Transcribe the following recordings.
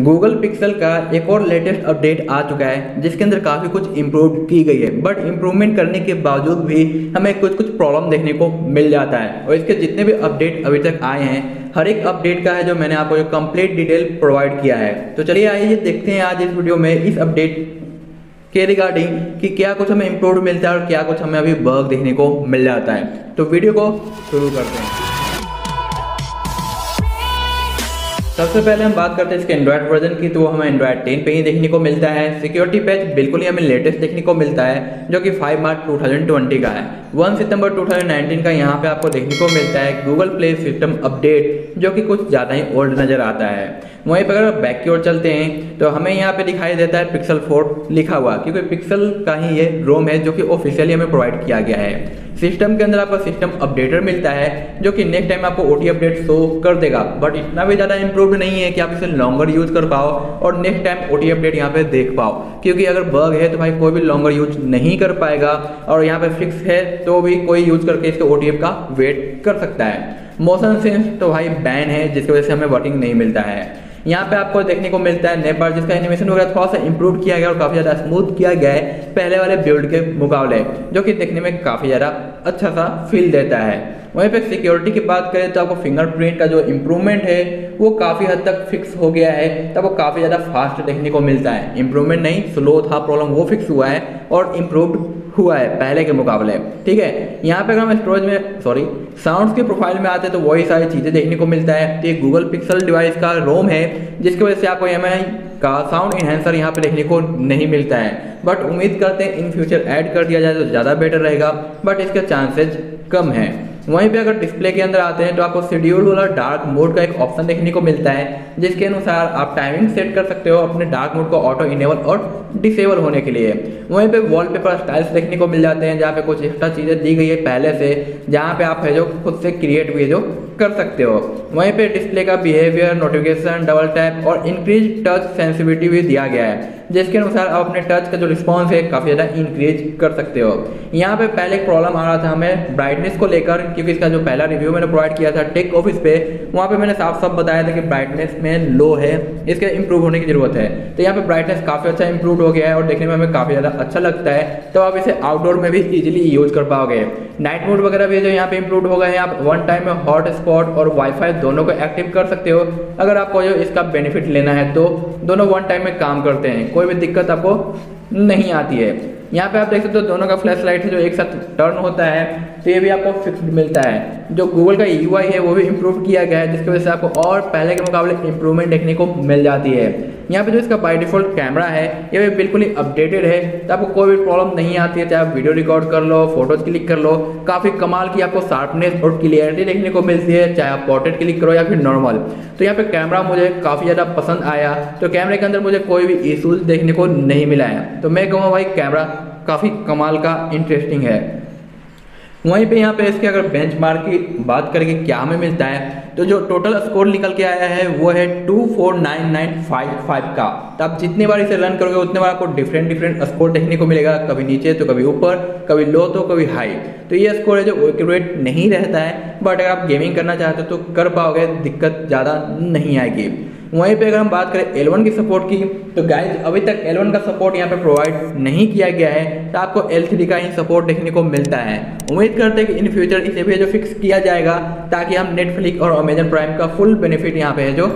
Google pixel का एक और लेटेस्ट अपडेट आ चुका है, जिसके अंदर काफ़ी कुछ इम्प्रूव की गई है। बट इम्प्रूवमेंट करने के बावजूद भी हमें कुछ कुछ प्रॉब्लम देखने को मिल जाता है। और इसके जितने भी अपडेट अभी तक आए हैं, हर एक अपडेट का है जो मैंने आपको कंप्लीट डिटेल प्रोवाइड किया है। तो चलिए आइए देखते हैं आज इस वीडियो में इस अपडेट के रिगार्डिंग कि क्या कुछ हमें इम्प्रूव मिलता है और क्या कुछ हमें अभी बग देखने को मिल जाता है। तो वीडियो को शुरू करते हैं। सबसे पहले हम बात करते हैं इसके एंड्रॉयड वर्जन की तो वो हमें एंड्रॉयड 10 पे ही देखने को मिलता है। सिक्योरिटी पैच बिल्कुल ही हमें लेटेस्ट देखने को मिलता है, जो कि 5 मार्च 2020 का है। 1 सितंबर 2019 का यहाँ पे आपको देखने को मिलता है गूगल प्ले सिस्टम अपडेट जो कि कुछ ज़्यादा ही ओल्ड नज़र आता है। वहीं पर अगर बैक की ओर चलते हैं तो हमें यहाँ पे दिखाई देता है पिक्सल फोर लिखा हुआ, क्योंकि पिक्सल का ही ये रोम है जो कि ऑफिशियली हमें प्रोवाइड किया गया है। सिस्टम के अंदर आपको सिस्टम अपडेटर मिलता है, जो कि नेक्स्ट टाइम आपको ओ अपडेट शो कर देगा। बट इतना भी ज़्यादा इंप्रूव नहीं है कि आप इसे लॉन्गर यूज़ कर पाओ और नेक्स्ट टाइम ओ अपडेट यहाँ पे देख पाओ। क्योंकि अगर बग है तो भाई कोई भी लॉन्गर यूज़ नहीं कर पाएगा और यहाँ पे फिक्स है तो भी कोई यूज़ करके इसके ओ का वेट कर सकता है। मोशन सेंस तो भाई बैन है, जिसकी वजह से हमें वर्किंग नहीं मिलता है। यहाँ पे आपको देखने को मिलता है नेपाल जिसका एनिमेशन वगैरह थोड़ा सा इंप्रूव किया गया और काफ़ी ज़्यादा स्मूथ किया गया है। पहले वाले बिल्ड के मुकाबले, जो कि देखने में काफ़ी ज़्यादा अच्छा सा फील देता है। वहीं पे सिक्योरिटी की बात करें तो आपको फिंगरप्रिंट का जो इम्प्रूवमेंट है, वो काफ़ी हद तक फिक्स हो गया है। तब वो काफ़ी ज़्यादा फास्ट देखने को मिलता है। इम्प्रूवमेंट नहीं स्लो था प्रॉब्लम वो फिक्स हुआ है और इम्प्रूव्ड हुआ है, पहले के मुकाबले। ठीक है? यहाँ पे अगर हम स्टोरेज में सॉरी साउंड्स के प्रोफ़ाइल में आते हैं तो वही सारी चीज़ें देखने को मिलता है। तो ये गूगल पिक्सल डिवाइस का रोम है, जिसकी वजह से आपको एमआई का साउंड इन्हेंसर यहाँ पे देखने को नहीं मिलता है। बट उम्मीद करते हैं इन फ्यूचर ऐड कर दिया जाए तो ज़्यादा बेटर रहेगा बट इसके चांसेज कम है। वहीं पे अगर डिस्प्ले के अंदर आते हैं तो आपको शेड्यूल वाला डार्क मोड का एक ऑप्शन देखने को मिलता है, जिसके अनुसार आप टाइमिंग सेट कर सकते हो अपने डार्क मोड को ऑटो इनेबल और डिसेबल होने के लिए। वहीं पे वॉलपेपर स्टाइल्स देखने को मिल जाते हैं, जहाँ पे कुछ एक्स्ट्रा चीज़ें दी गई है पहले से, जहाँ पे आप है जो खुद से क्रिएट हुए जो कर सकते हो। वहीं पे डिस्प्ले का बिहेवियर नोटिफिकेशन डबल टैप और इंक्रीज टच सेंसिटिविटी भी दिया गया है। जिसके अनुसार आप अपने टच का जो रिस्पॉन्स है, काफ़ी ज़्यादा इंक्रीज कर सकते हो। यहाँ पे पहले एक प्रॉब्लम आ रहा था हमें ब्राइटनेस को लेकर, क्योंकि इसका जो पहला रिव्यू मैंने प्रोवाइड किया था टेक ऑफ़िस पे वहाँ पे मैंने साफ़ साफ़ बताया था कि ब्राइटनेस में लो है, इसके इम्प्रूव होने की ज़रूरत है। तो यहाँ पे ब्राइटनेस काफ़ी अच्छा इम्प्रूव हो गया है और देखने में हमें काफ़ी ज़्यादा अच्छा लगता है। तो आप इसे आउटडोर में भी इजिली यूज़ कर पाओगे। नाइट मोड वगैरह भी जो यहाँ पे इम्प्रूव हो गए हैं, आप वन टाइम में हॉट स्पॉट और वाईफाई दोनों को एक्टिव कर सकते हो। अगर आपको जो इसका बेनिफिट लेना है तो दोनों वन टाइम में काम करते हैं। कोई भी दिक्कत आपको नहीं आती है। यहाँ पे आप देख सकते हो दोनों का फ्लैश लाइट है जो एक साथ टर्न होता है तो ये भी आपको फिक्स्ड मिलता है। जो गूगल का यूआई है, वो भी इम्प्रूव किया गया है, जिसकी वजह से आपको और पहले के मुकाबले इम्प्रूवमेंट देखने को मिल जाती है। यहाँ पे जो इसका बाई डिफ़ॉल्ट कैमरा है, ये बिल्कुल ही अपडेटेड है। तो आपको कोई भी प्रॉब्लम नहीं आती है, चाहे आप वीडियो रिकॉर्ड कर लो फ़ोटोज़ क्लिक कर लो, काफ़ी कमाल की आपको शार्पनेस और क्लियरिटी देखने को मिलती है, चाहे आप पोर्ट्रेट क्लिक करो या फिर नॉर्मल तो यहाँ पे कैमरा मुझे काफ़ी ज़्यादा पसंद आया। तो कैमरे के अंदर मुझे कोई भी इशूज देखने को नहीं मिला है। तो मैं कहूँगा भाई कैमरा काफ़ी कमाल का इंटरेस्टिंग है। वहीं पे यहाँ पे इसके अगर बेंचमार्क की बात करेंगे क्या हमें मिलता है तो जो टोटल स्कोर निकल के आया है, वो है two four nine nine five five का। तो आप जितने बार इसे रन करोगे, उतने बार आपको डिफरेंट डिफरेंट स्कोर देखने को मिलेगा, कभी नीचे तो कभी ऊपर, कभी लो तो कभी हाई तो ये स्कोर है जो एक्यूरेट नहीं रहता है बट अगर आप गेमिंग करना चाहते हो तो कर पाओगे, दिक्कत ज़्यादा नहीं आएगी। वहीं पे अगर हम बात करें एल की सपोर्ट की तो गाइज़ अभी तक एल का सपोर्ट यहाँ पे प्रोवाइड नहीं किया गया है तो आपको एलसीडी का ही सपोर्ट देखने को मिलता है। उम्मीद करते हैं कि इन फ्यूचर इसे भी जो फिक्स किया जाएगा, ताकि हम नेटफ्लिक्स और अमेजन प्राइम का फुल बेनिफिट यहाँ पे है जो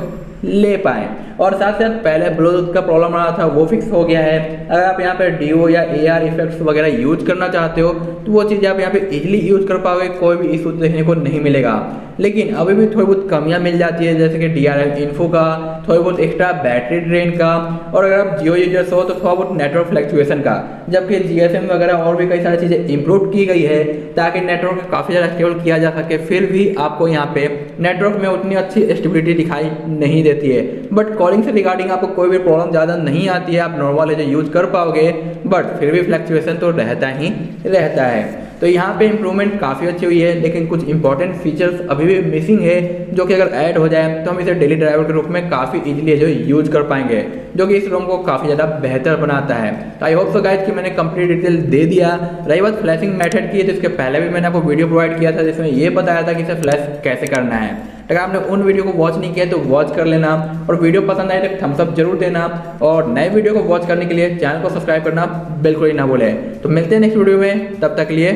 ले पाए। और साथ साथ पहले ब्लूटूथ का प्रॉब्लम रहा था, वो फिक्स हो गया है। अगर आप यहाँ पे डी या ए आर इफेक्ट्स वगैरह यूज़ करना चाहते हो तो वो चीज़ आप यहाँ पे इजिली यूज़ कर पाओगे, कोई भी इशू देखने को नहीं मिलेगा। लेकिन अभी भी थोड़ी बहुत कमियाँ मिल जाती है, जैसे कि डी आर इन्फो का, थोड़ी बहुत एक्स्ट्रा बैटरी ड्रेन का, और अगर आप जियो यूज़र्स हो तो थोड़ा बहुत नेटवर्क फ्लैक्चुएसन का। जबकि जीएसएम वगैरह और भी कई सारी चीज़ें इंप्रूव की गई है, ताकि नेटवर्क काफ़ी ज़्यादा स्टेबल किया जा सके, फिर भी आपको यहाँ पे नेटवर्क में उतनी अच्छी स्टेबिलिटी दिखाई नहीं देती है। बट कॉलिंग से रिगार्डिंग आपको कोई भी प्रॉब्लम ज़्यादा नहीं आती है। आप नॉर्मल है यूज़ कर पाओगे बट फिर भी फ्लैक्चुएसन तो रहता ही रहता है। तो यहाँ पे इम्प्रूवमेंट काफ़ी अच्छी हुई है, लेकिन कुछ इंपॉर्टेंट फीचर्स अभी भी मिसिंग है, जो कि अगर ऐड हो जाए तो हम इसे डेली ड्राइवर के रूप में काफ़ी इजीली जो यूज़ कर पाएँगे, जो कि इस रोम को काफ़ी ज़्यादा बेहतर बनाता है। तो आई होप सो गाइज़ कि मैंने कंप्लीट डिटेल दे दिया। रही बात फ्लैशिंग मैथड की तो इसके पहले भी मैंने आपको वीडियो प्रोवाइड किया था, जिसमें यह बताया था कि इसे फ्लैश कैसे करना है। अगर आपने उन वीडियो को वॉच नहीं किया तो वॉच कर लेना और वीडियो पसंद आए तो थम्सअप ज़रूर देना और नए वीडियो को वॉच करने के लिए चैनल को सब्सक्राइब करना बिल्कुल ही ना भूलें। तो मिलते हैं नेक्स्ट वीडियो में, तब तक लिए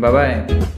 बाय बाय